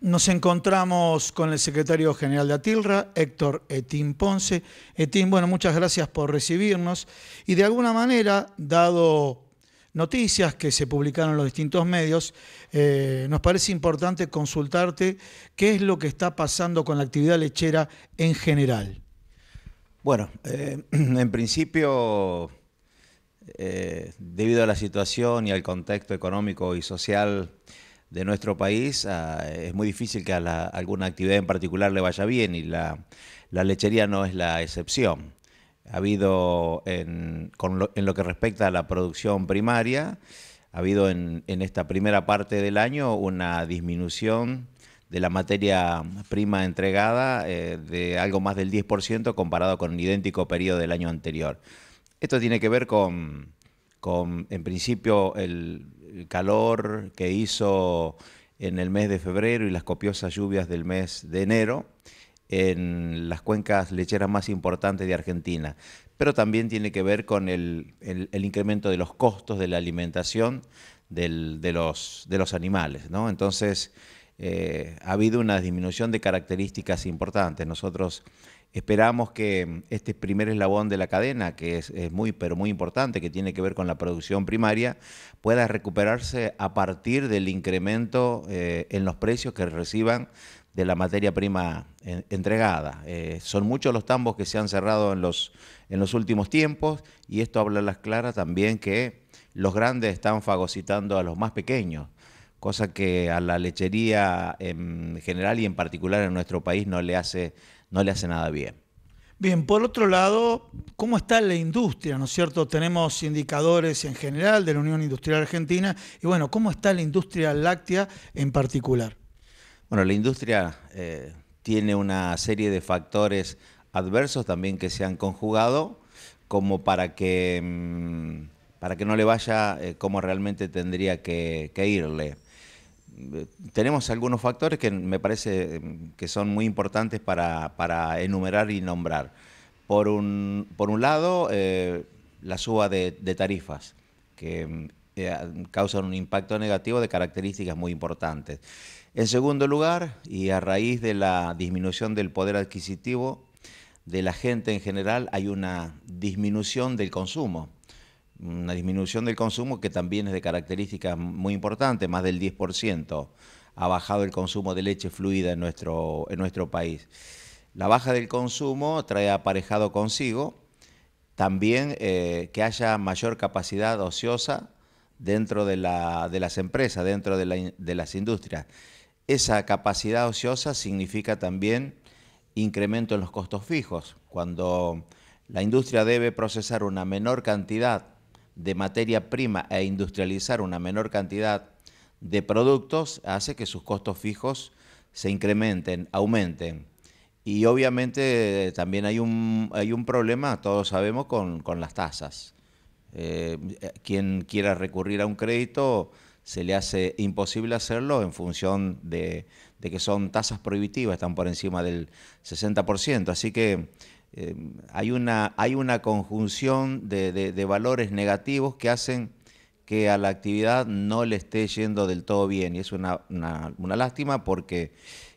Nos encontramos con el secretario general de Atilra, Héctor Etín Ponce. Etín, bueno, muchas gracias por recibirnos y de alguna manera, dado noticias que se publicaron en los distintos medios, eh, nos parece importante consultarte qué es lo que está pasando con la actividad lechera en general. Bueno, eh, en principio, eh, debido a la situación y al contexto económico y social de nuestro país, ah, es muy difícil que a, alguna actividad en particular le vaya bien y la, lechería no es la excepción. Ha habido, en, lo, que respecta a la producción primaria, ha habido en, esta primera parte del año una disminución de la materia prima entregada eh, de algo más del 10% comparado con el idéntico periodo del año anterior. Esto tiene que ver con, con en principio, el, calor que hizo en el mes de febrero y las copiosas lluvias del mes de enero en las cuencas lecheras más importantes de Argentina. Pero también tiene que ver con el, incremento de los costos de la alimentación de, los, de los animales. ¿no? Entonces, eh, ha habido una disminución de características importantes. Nosotros Esperamos que este primer eslabón de la cadena, que es, muy, pero muy importante, que tiene que ver con la producción primaria, pueda recuperarse a partir del incremento eh, en los precios que reciban de la materia prima entregada. Eh, son muchos los tambos que se han cerrado en los, en los últimos tiempos y esto habla a las claras también que los grandes están fagocitando a los más pequeños cosa que a la lechería en general y en particular en nuestro país no le hace no le hace nada bien. Bien, por otro lado, ¿cómo está la industria? ¿No es cierto? Tenemos indicadores en general de la Unión Industrial Argentina y bueno, ¿cómo está la industria láctea en particular? Bueno, la industria eh, tiene una serie de factores adversos también que se han conjugado como para que, mm, para que no le vaya eh, como realmente tendría que irle tenemos algunos factores que me parece em, que son muy importantes para, enumerar y nombrar. Por un, por un lado, eh, la suba de, tarifas, que em, eh, causan un impacto negativo de características muy importantes. En segundo lugar, y a raíz de la disminución del poder adquisitivo de la gente en general, hay una disminución del consumo una disminución del consumo que también es de características muy importantes, más del 10% ha bajado el consumo de leche fluida en nuestro, en nuestro país. La baja del consumo trae aparejado consigo también eh, que haya mayor capacidad ociosa dentro de, la, de las empresas, dentro de, de las industrias. Esa capacidad ociosa significa también incremento en los costos fijos. Cuando la industria debe procesar una menor cantidad de materia prima e industrializar una menor cantidad de productos hace que sus costos fijos se incrementen, aumenten. Y obviamente también hay un, hay un problema, todos sabemos, con, las tasas. Eh, quien quiera recurrir a un crédito se le hace imposible hacerlo en función de, de que son tasas prohibitivas, están por encima del 60%. Así que eh, hay, una, hay una conjunción de, valores negativos que hacen que a la actividad no le esté yendo del todo bien. Y es una, lástima porque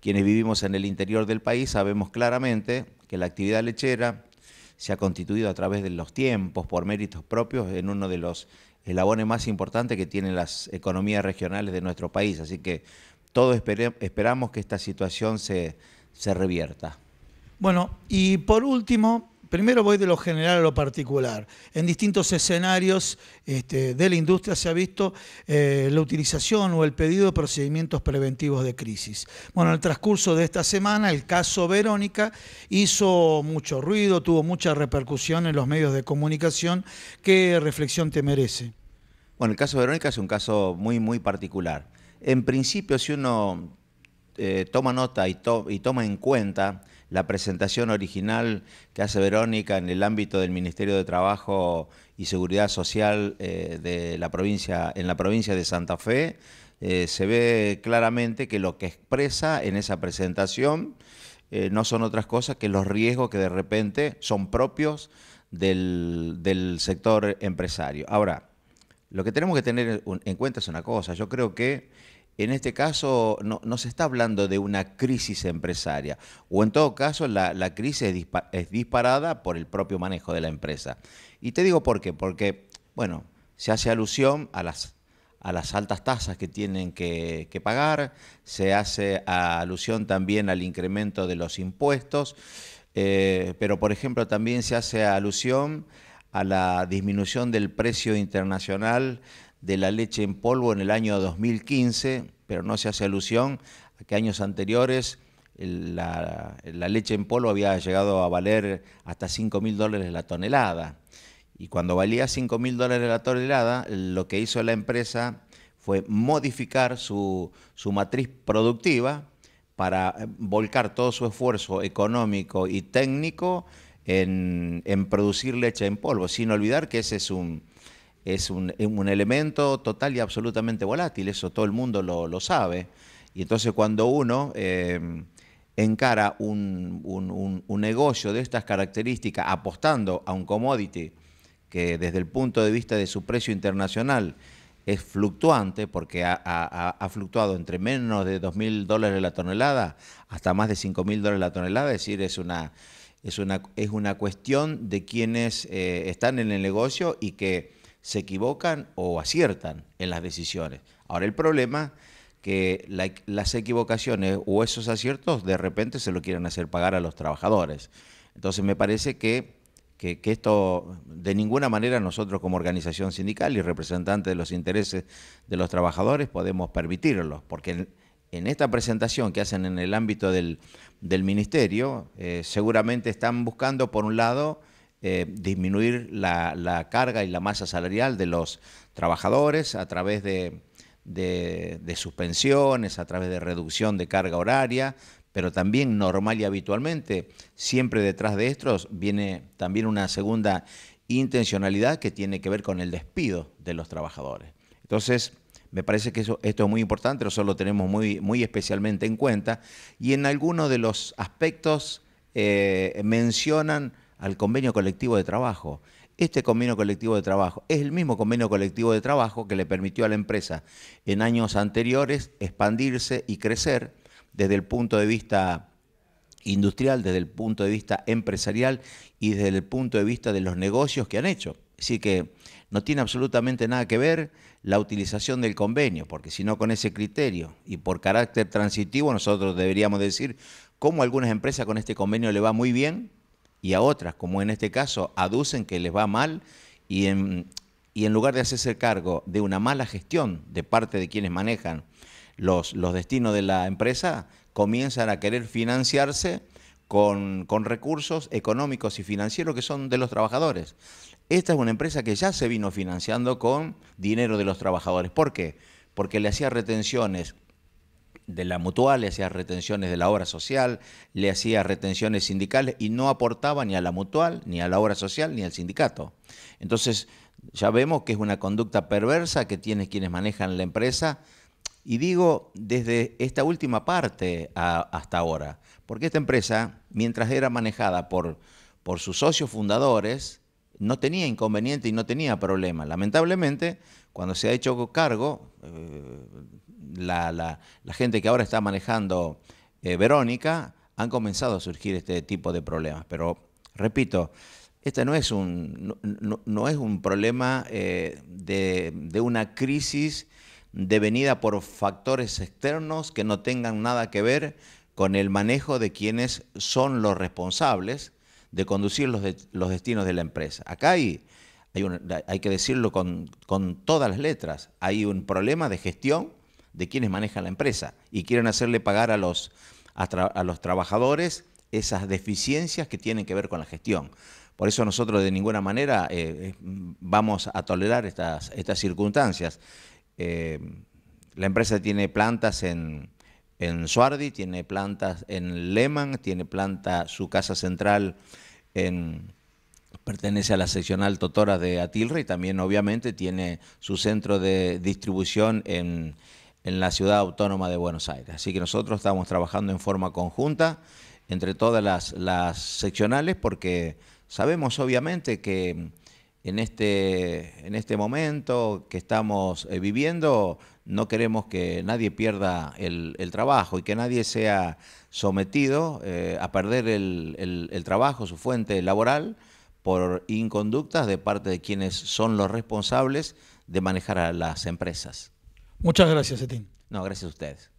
quienes vivimos en el interior del país sabemos claramente que la actividad lechera se ha constituido a través de los tiempos, por méritos propios, en uno de los eslabones más importantes que tienen las economías regionales de nuestro país. Así que todos esperamos que esta situación se revierta. Bueno, y por último, primero voy de lo general a lo particular. En distintos escenarios este, de la industria se ha visto eh, la utilización o el pedido de procedimientos preventivos de crisis. Bueno, en el transcurso de esta semana, el caso Verónica hizo mucho ruido, tuvo mucha repercusión en los medios de comunicación. ¿Qué reflexión te merece? Bueno, el caso Verónica es un caso muy, muy particular. En principio, si uno eh, toma nota y toma en cuenta la presentación original que hace Verónica en el ámbito del Ministerio de Trabajo y Seguridad Social eh, de la provincia, en la provincia de Santa Fe, eh, se ve claramente que lo que expresa en esa presentación no son otras cosas que los riesgos que de repente son propios del, del sector empresario. Ahora, lo que tenemos que tener en cuenta es una cosa, yo creo que en este caso no, se está hablando de una crisis empresaria, o en todo caso la, crisis es, disparada por el propio manejo de la empresa. Y te digo por qué, porque, bueno, se hace alusión a las, a las altas tasas que tienen que, pagar, se hace alusión también al incremento de los impuestos, eh, pero por ejemplo también se hace alusión a la disminución del precio internacional de la leche en polvo en el año 2015, pero no se hace alusión a que años anteriores la, leche en polvo había llegado a valer hasta 5 mil dólares la tonelada. Y cuando valía 5 mil dólares la tonelada, lo que hizo la empresa fue modificar su, matriz productiva para volcar todo su esfuerzo económico y técnico en, en producir leche en polvo, sin olvidar que ese es un, es un, elemento total y absolutamente volátil, eso todo el mundo lo, sabe. Y entonces cuando uno eh, encara un, negocio de estas características apostando a un commodity que desde el punto de vista de su precio internacional es fluctuante, porque ha, fluctuado entre menos de 2.000 dólares la tonelada hasta más de 5.000 dólares la tonelada, es decir, es una, es una, es una cuestión de quienes eh, están en el negocio y que se equivocan o aciertan en las decisiones. Ahora el problema que las equivocaciones o esos aciertos de repente se lo quieren hacer pagar a los trabajadores. Entonces me parece que, que, esto de ninguna manera nosotros como organización sindical y representantes de los intereses de los trabajadores podemos permitirlo, porque en, esta presentación que hacen en el ámbito del, ministerio eh, seguramente están buscando por un lado eh, disminuir la, carga y la masa salarial de los trabajadores a través de, suspensiones, a través de reducción de carga horaria, pero también normal y habitualmente, siempre detrás de estos viene también una segunda intencionalidad que tiene que ver con el despido de los trabajadores. Entonces, me parece que eso, esto es muy importante, nosotros lo tenemos muy, muy especialmente en cuenta y en algunos de los aspectos eh, mencionan al convenio colectivo de trabajo. Este convenio colectivo de trabajo es el mismo convenio colectivo de trabajo que le permitió a la empresa en años anteriores expandirse y crecer desde el punto de vista industrial, desde el punto de vista empresarial y desde el punto de vista de los negocios que han hecho. Así que no tiene absolutamente nada que ver la utilización del convenio, porque si no con ese criterio y por carácter transitivo nosotros deberíamos decir cómo algunas empresas con este convenio le va muy bien y a otras, como en este caso, aducen que les va mal y en, y en lugar de hacerse cargo de una mala gestión de parte de quienes manejan los, los destinos de la empresa, comienzan a querer financiarse con, con, recursos económicos y financieros que son de los trabajadores. Esta es una empresa que ya se vino financiando con dinero de los trabajadores. ¿Por qué? Porque le hacía retenciones de la mutual, le hacía retenciones de la obra social, le hacía retenciones sindicales y no aportaba ni a la mutual, ni a la obra social, ni al sindicato. Entonces, ya vemos que es una conducta perversa que tiene quienes manejan la empresa. Y digo desde esta última parte hasta ahora, porque esta empresa, mientras era manejada por, por sus socios fundadores, no tenía inconveniente y no tenía problema. Lamentablemente, cuando se ha hecho cargo, eh, la, gente que ahora está manejando eh, Verónica, han comenzado a surgir este tipo de problemas. Pero, repito, este no es un, no, es un problema eh, de, de, una crisis devenida por factores externos que no tengan nada que ver con el manejo de quienes son los responsables de conducir los, los destinos de la empresa. Acá hay, hay, hay que decirlo con, con todas las letras, hay un problema de gestión de quienes manejan la empresa y quieren hacerle pagar a los, a, los trabajadores esas deficiencias que tienen que ver con la gestión. Por eso nosotros de ninguna manera eh, eh, vamos a tolerar estas, estas circunstancias. Eh, la empresa tiene plantas en, en Suardi, tiene plantas en Lehman, tiene planta, su casa central en, pertenece a la seccional Totora de Atilre y también obviamente tiene su centro de distribución en, en la ciudad autónoma de Buenos Aires. Así que nosotros estamos trabajando en forma conjunta entre todas las, seccionales porque sabemos obviamente que en este, en este momento que estamos eh, viviendo, no queremos que nadie pierda el, trabajo y que nadie sea sometido eh, a perder el, el trabajo, su fuente laboral, por inconductas de parte de quienes son los responsables de manejar a las empresas. Muchas gracias, Etín. No, gracias a ustedes.